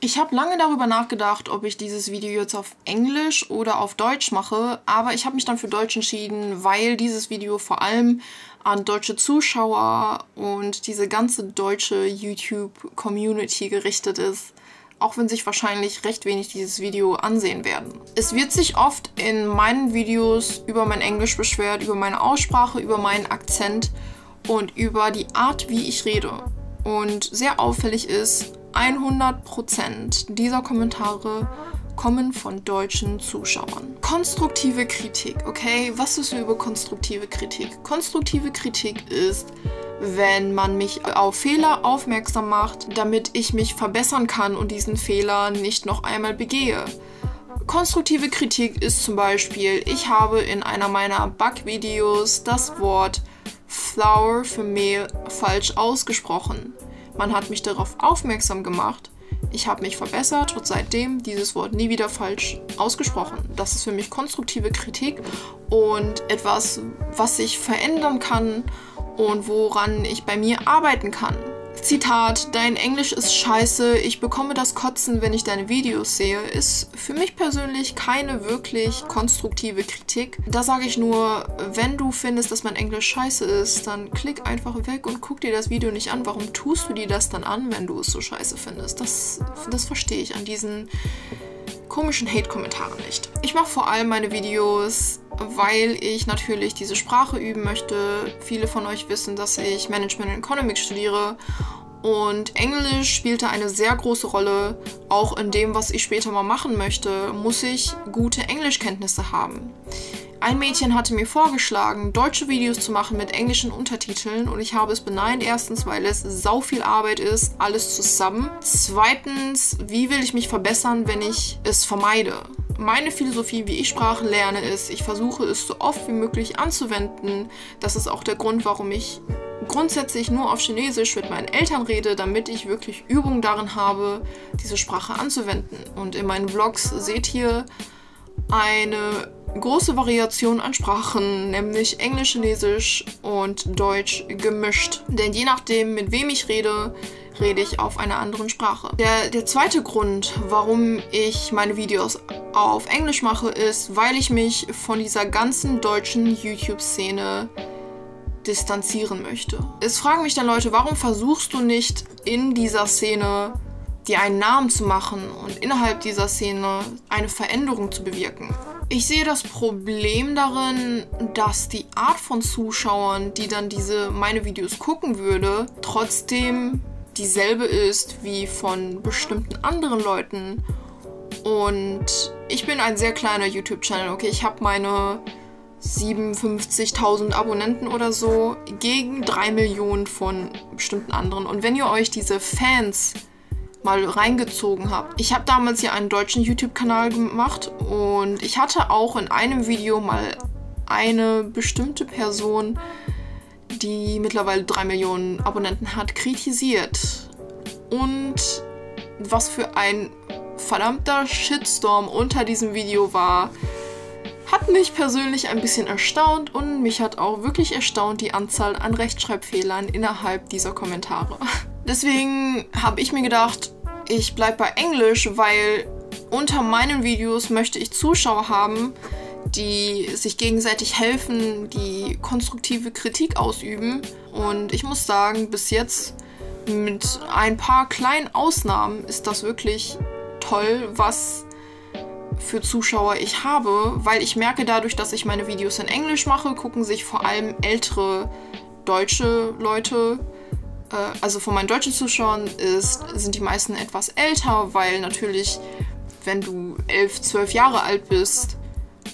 Ich habe lange darüber nachgedacht, ob ich dieses Video jetzt auf Englisch oder auf Deutsch mache, aber ich habe mich dann für Deutsch entschieden, weil dieses Video vor allem an deutsche Zuschauer und diese ganze deutsche YouTube-Community gerichtet ist auch wenn sich wahrscheinlich recht wenig dieses Video ansehen werden. Es wird sich oft in meinen Videos über mein Englisch beschwert, über meine Aussprache, über meinen Akzent und über die Art, wie ich rede. Und sehr auffällig ist, 100% dieser Kommentare kommen von deutschen Zuschauern. Konstruktive Kritik, okay? Was ist über konstruktive Kritik? Konstruktive Kritik ist, wenn man mich auf Fehler aufmerksam macht, damit ich mich verbessern kann und diesen Fehler nicht noch einmal begehe. Konstruktive Kritik ist zum Beispiel, ich habe in einer meiner Backvideos das Wort Flour für Mehl falsch ausgesprochen. Man hat mich darauf aufmerksam gemacht. Ich habe mich verbessert und seitdem dieses Wort nie wieder falsch ausgesprochen. Das ist für mich konstruktive Kritik und etwas, was sich verändern kann und woran ich bei mir arbeiten kann. Zitat, dein Englisch ist scheiße, ich bekomme das Kotzen, wenn ich deine Videos sehe, ist für mich persönlich keine wirklich konstruktive Kritik. Da sage ich nur, wenn du findest, dass mein Englisch scheiße ist, dann klick einfach weg und guck dir das Video nicht an. Warum tust du dir das dann an, wenn du es so scheiße findest? Das, das verstehe ich an diesen komischen Hate-Kommentaren nicht. Ich mache vor allem meine Videos weil ich natürlich diese Sprache üben möchte. Viele von euch wissen, dass ich Management and Economics studiere und Englisch spielte eine sehr große Rolle. Auch in dem, was ich später mal machen möchte, muss ich gute Englischkenntnisse haben. Ein Mädchen hatte mir vorgeschlagen, deutsche Videos zu machen mit englischen Untertiteln und ich habe es beneint. Erstens, weil es sau viel Arbeit ist, alles zusammen. Zweitens, wie will ich mich verbessern, wenn ich es vermeide? Meine Philosophie, wie ich Sprachen lerne, ist, ich versuche es so oft wie möglich anzuwenden. Das ist auch der Grund, warum ich grundsätzlich nur auf Chinesisch mit meinen Eltern rede, damit ich wirklich Übung darin habe, diese Sprache anzuwenden. Und in meinen Vlogs seht ihr eine große Variation an Sprachen, nämlich Englisch, Chinesisch und Deutsch gemischt. Denn je nachdem, mit wem ich rede, rede ich auf einer anderen Sprache. Der, der zweite Grund, warum ich meine Videos auf Englisch mache, ist, weil ich mich von dieser ganzen deutschen YouTube-Szene distanzieren möchte. Es fragen mich dann Leute, warum versuchst du nicht in dieser Szene dir einen Namen zu machen und innerhalb dieser Szene eine Veränderung zu bewirken? Ich sehe das Problem darin, dass die Art von Zuschauern, die dann diese meine Videos gucken würde, trotzdem dieselbe ist wie von bestimmten anderen Leuten. Und ich bin ein sehr kleiner YouTube-Channel, okay? Ich habe meine 57.000 Abonnenten oder so gegen 3 Millionen von bestimmten anderen. Und wenn ihr euch diese Fans mal reingezogen habt. Ich habe damals ja einen deutschen YouTube-Kanal gemacht und ich hatte auch in einem Video mal eine bestimmte Person die mittlerweile drei Millionen Abonnenten hat, kritisiert. Und was für ein verdammter Shitstorm unter diesem Video war, hat mich persönlich ein bisschen erstaunt und mich hat auch wirklich erstaunt die Anzahl an Rechtschreibfehlern innerhalb dieser Kommentare. Deswegen habe ich mir gedacht, ich bleibe bei Englisch, weil unter meinen Videos möchte ich Zuschauer haben, die sich gegenseitig helfen, die konstruktive Kritik ausüben. Und ich muss sagen, bis jetzt mit ein paar kleinen Ausnahmen ist das wirklich toll, was für Zuschauer ich habe, weil ich merke dadurch, dass ich meine Videos in Englisch mache, gucken sich vor allem ältere deutsche Leute, also von meinen deutschen Zuschauern ist, sind die meisten etwas älter, weil natürlich, wenn du elf, zwölf Jahre alt bist,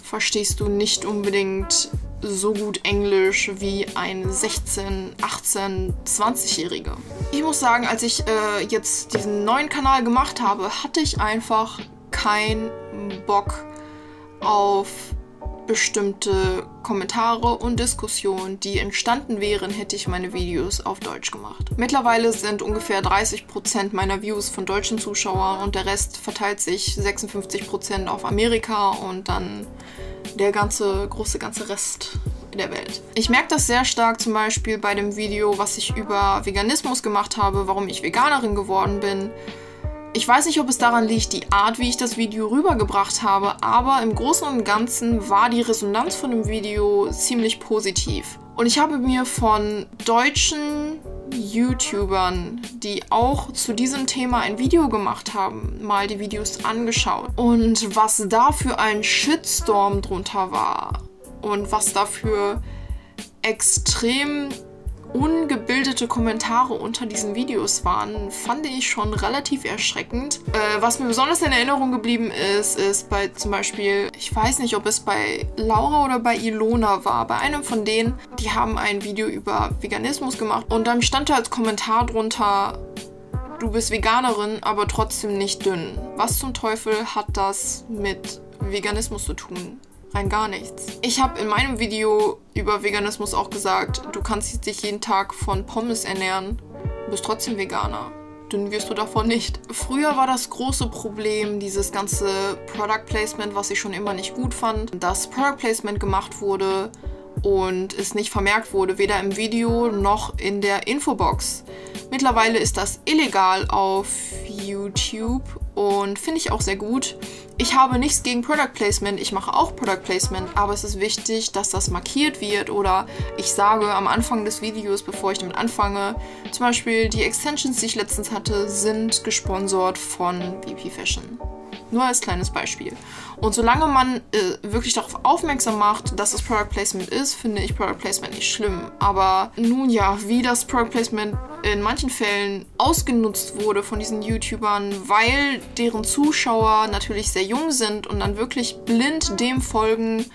verstehst du nicht unbedingt so gut Englisch wie ein 16, 18, 20-Jähriger. Ich muss sagen, als ich äh, jetzt diesen neuen Kanal gemacht habe, hatte ich einfach keinen Bock auf bestimmte Kommentare und Diskussionen, die entstanden wären, hätte ich meine Videos auf Deutsch gemacht. Mittlerweile sind ungefähr 30% meiner Views von deutschen Zuschauern und der Rest verteilt sich 56% auf Amerika und dann der ganze große ganze Rest der Welt. Ich merke das sehr stark zum Beispiel bei dem Video, was ich über Veganismus gemacht habe, warum ich Veganerin geworden bin Ich weiß nicht, ob es daran liegt, die Art, wie ich das Video rübergebracht habe, aber im Großen und Ganzen war die Resonanz von dem Video ziemlich positiv. Und ich habe mir von deutschen YouTubern, die auch zu diesem Thema ein Video gemacht haben, mal die Videos angeschaut. Und was da für ein Shitstorm drunter war und was da für extrem ungebildete Kommentare unter diesen Videos waren, fand ich schon relativ erschreckend. Äh, was mir besonders in Erinnerung geblieben ist, ist bei zum Beispiel, ich weiß nicht, ob es bei Laura oder bei Ilona war, bei einem von denen, die haben ein Video über Veganismus gemacht und dann stand da als Kommentar drunter, du bist Veganerin, aber trotzdem nicht dünn. Was zum Teufel hat das mit Veganismus zu tun? Rein gar nichts. Ich habe in meinem Video über Veganismus auch gesagt, du kannst dich jeden Tag von Pommes ernähren, bist trotzdem Veganer. Dünn wirst du davon nicht. Früher war das große Problem dieses ganze Product Placement, was ich schon immer nicht gut fand, dass Product Placement gemacht wurde und es nicht vermerkt wurde, weder im Video noch in der Infobox. Mittlerweile ist das illegal auf YouTube und finde ich auch sehr gut. Ich habe nichts gegen Product Placement, ich mache auch Product Placement, aber es ist wichtig, dass das markiert wird oder ich sage am Anfang des Videos, bevor ich damit anfange, zum Beispiel die Extensions, die ich letztens hatte, sind gesponsert von VP Fashion. Nur als kleines Beispiel. Und solange man äh, wirklich darauf aufmerksam macht, dass es Product Placement ist, finde ich Product Placement nicht schlimm. Aber nun ja, wie das Product Placement in manchen Fällen ausgenutzt wurde von diesen YouTubern, weil deren Zuschauer natürlich sehr jung sind und dann wirklich blind dem folgen,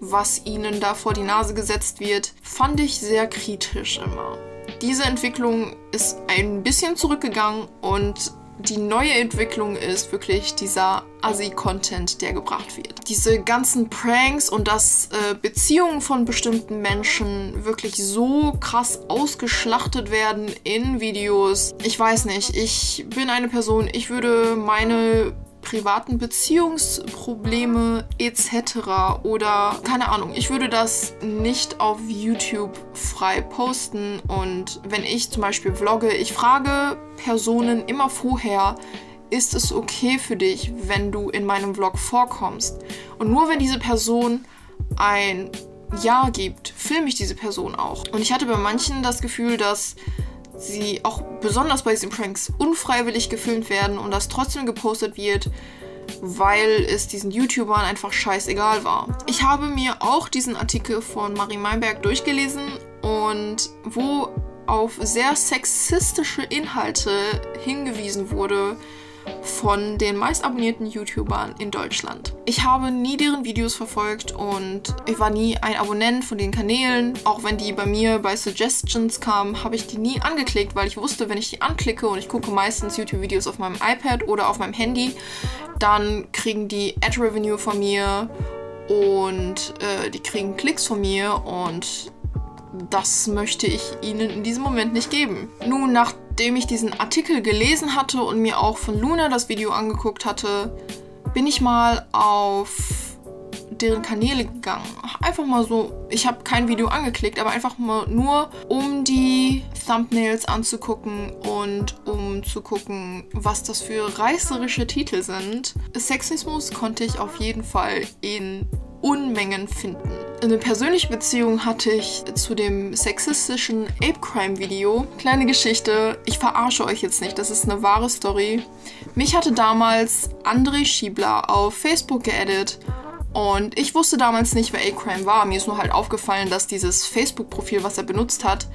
was ihnen da vor die Nase gesetzt wird, fand ich sehr kritisch immer. Diese Entwicklung ist ein bisschen zurückgegangen und die neue Entwicklung ist wirklich dieser Assi-Content, der gebracht wird. Diese ganzen Pranks und dass äh, Beziehungen von bestimmten Menschen wirklich so krass ausgeschlachtet werden in Videos. Ich weiß nicht, ich bin eine Person, ich würde meine privaten Beziehungsprobleme etc. oder keine Ahnung, ich würde das nicht auf YouTube frei posten und wenn ich zum Beispiel vlogge, ich frage Personen immer vorher, ist es okay für dich, wenn du in meinem Vlog vorkommst? Und nur wenn diese Person ein Ja gibt, filme ich diese Person auch. Und ich hatte bei manchen das Gefühl, dass sie auch besonders bei diesen Pranks unfreiwillig gefilmt werden und das trotzdem gepostet wird, weil es diesen YouTubern einfach scheißegal war. Ich habe mir auch diesen Artikel von Marie Meinberg durchgelesen und wo auf sehr sexistische Inhalte hingewiesen wurde, von den meist abonnierten YouTubern in Deutschland. Ich habe nie deren Videos verfolgt und ich war nie ein Abonnent von den Kanälen. Auch wenn die bei mir bei Suggestions kamen, habe ich die nie angeklickt, weil ich wusste, wenn ich die anklicke und ich gucke meistens YouTube-Videos auf meinem iPad oder auf meinem Handy, dann kriegen die Ad-Revenue von mir und äh, die kriegen Klicks von mir und das möchte ich ihnen in diesem Moment nicht geben. Nun, nachdem ich diesen Artikel gelesen hatte und mir auch von Luna das Video angeguckt hatte, bin ich mal auf deren Kanäle gegangen. Einfach mal so, ich habe kein Video angeklickt, aber einfach mal nur, um die Thumbnails anzugucken und um zu gucken, was das für reißerische Titel sind. Sexismus konnte ich auf jeden Fall in Unmengen finden. Eine persönliche Beziehung hatte ich zu dem sexistischen Ape Crime Video. Kleine Geschichte, ich verarsche euch jetzt nicht, das ist eine wahre Story. Mich hatte damals André Schiebler auf Facebook geedit und ich wusste damals nicht, wer Ape Crime war. Mir ist nur halt aufgefallen, dass dieses Facebook-Profil, was er benutzt hat,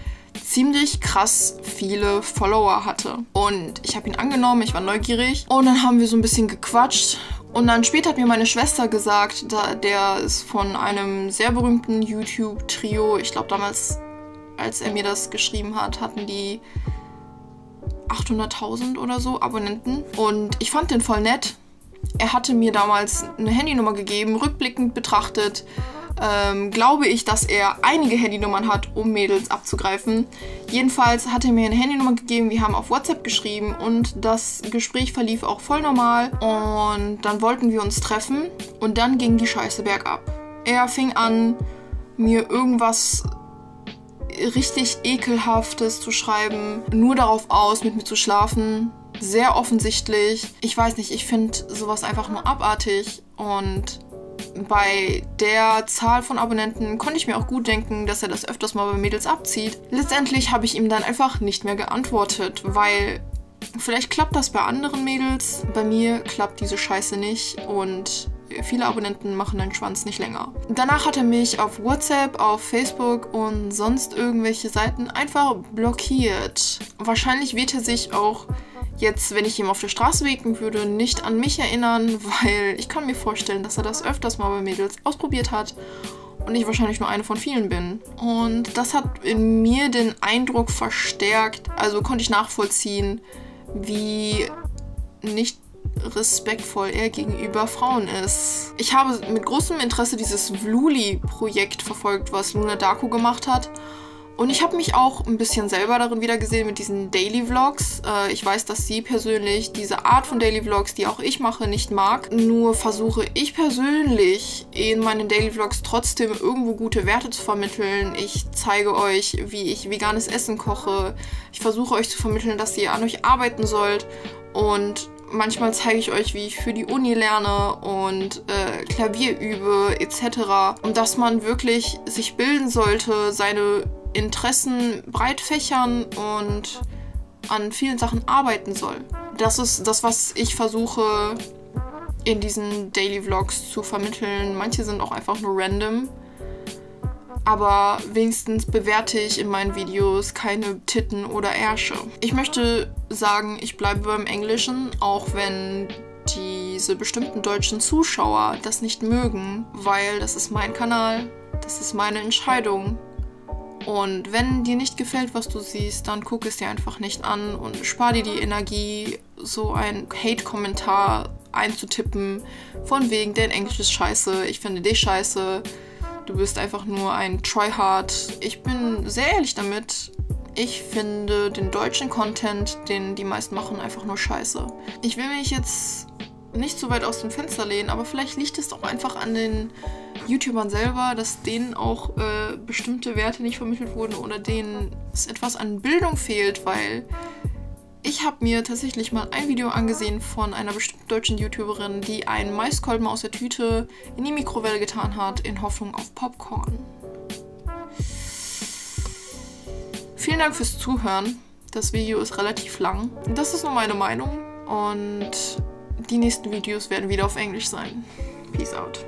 ziemlich krass viele Follower hatte. Und ich habe ihn angenommen, ich war neugierig. Und dann haben wir so ein bisschen gequatscht. Und dann später hat mir meine Schwester gesagt, da, der ist von einem sehr berühmten YouTube-Trio. Ich glaube damals, als er mir das geschrieben hat, hatten die 800.000 oder so Abonnenten. Und ich fand den voll nett. Er hatte mir damals eine Handynummer gegeben, rückblickend betrachtet ähm, glaube ich, dass er einige Handynummern hat, um Mädels abzugreifen. Jedenfalls hat er mir eine Handynummer gegeben, wir haben auf WhatsApp geschrieben und das Gespräch verlief auch voll normal. Und dann wollten wir uns treffen und dann ging die Scheiße bergab. Er fing an, mir irgendwas richtig ekelhaftes zu schreiben, nur darauf aus, mit mir zu schlafen sehr offensichtlich. Ich weiß nicht, ich finde sowas einfach nur abartig und bei der Zahl von Abonnenten konnte ich mir auch gut denken, dass er das öfters mal bei Mädels abzieht. Letztendlich habe ich ihm dann einfach nicht mehr geantwortet, weil vielleicht klappt das bei anderen Mädels. Bei mir klappt diese Scheiße nicht und viele Abonnenten machen deinen Schwanz nicht länger. Danach hat er mich auf WhatsApp, auf Facebook und sonst irgendwelche Seiten einfach blockiert. Wahrscheinlich wird er sich auch jetzt, wenn ich ihm auf der Straße begegnen würde, nicht an mich erinnern, weil ich kann mir vorstellen, dass er das öfters mal bei Mädels ausprobiert hat und ich wahrscheinlich nur eine von vielen bin. Und das hat in mir den Eindruck verstärkt, also konnte ich nachvollziehen, wie nicht respektvoll er gegenüber Frauen ist. Ich habe mit großem Interesse dieses Vluli-Projekt verfolgt, was Luna Daku gemacht hat. Und ich habe mich auch ein bisschen selber darin wiedergesehen mit diesen Daily Vlogs. Äh, ich weiß, dass sie persönlich diese Art von Daily Vlogs, die auch ich mache, nicht mag. Nur versuche ich persönlich in meinen Daily Vlogs trotzdem irgendwo gute Werte zu vermitteln. Ich zeige euch, wie ich veganes Essen koche. Ich versuche euch zu vermitteln, dass ihr an euch arbeiten sollt. Und manchmal zeige ich euch, wie ich für die Uni lerne und äh, Klavier übe etc. Und dass man wirklich sich bilden sollte, seine Interessen breit fächern und an vielen Sachen arbeiten soll. Das ist das, was ich versuche in diesen Daily Vlogs zu vermitteln. Manche sind auch einfach nur random aber wenigstens bewerte ich in meinen Videos keine Titten oder Ärsche. Ich möchte sagen, ich bleibe beim Englischen, auch wenn diese bestimmten deutschen Zuschauer das nicht mögen, weil das ist mein Kanal, das ist meine Entscheidung. Und wenn dir nicht gefällt, was du siehst, dann guck es dir einfach nicht an und spar dir die Energie, so ein Hate-Kommentar einzutippen, von wegen, dein Englisch ist scheiße, ich finde dich scheiße Du bist einfach nur ein Tryhard. Ich bin sehr ehrlich damit. Ich finde den deutschen Content, den die meisten machen, einfach nur scheiße. Ich will mich jetzt nicht so weit aus dem Fenster lehnen, aber vielleicht liegt es auch einfach an den YouTubern selber, dass denen auch äh, bestimmte Werte nicht vermittelt wurden oder denen es etwas an Bildung fehlt, weil ich habe mir tatsächlich mal ein Video angesehen von einer bestimmten deutschen YouTuberin, die einen Maiskolben aus der Tüte in die Mikrowelle getan hat, in Hoffnung auf Popcorn. Vielen Dank fürs Zuhören. Das Video ist relativ lang. Das ist nur meine Meinung. Und die nächsten Videos werden wieder auf Englisch sein. Peace out.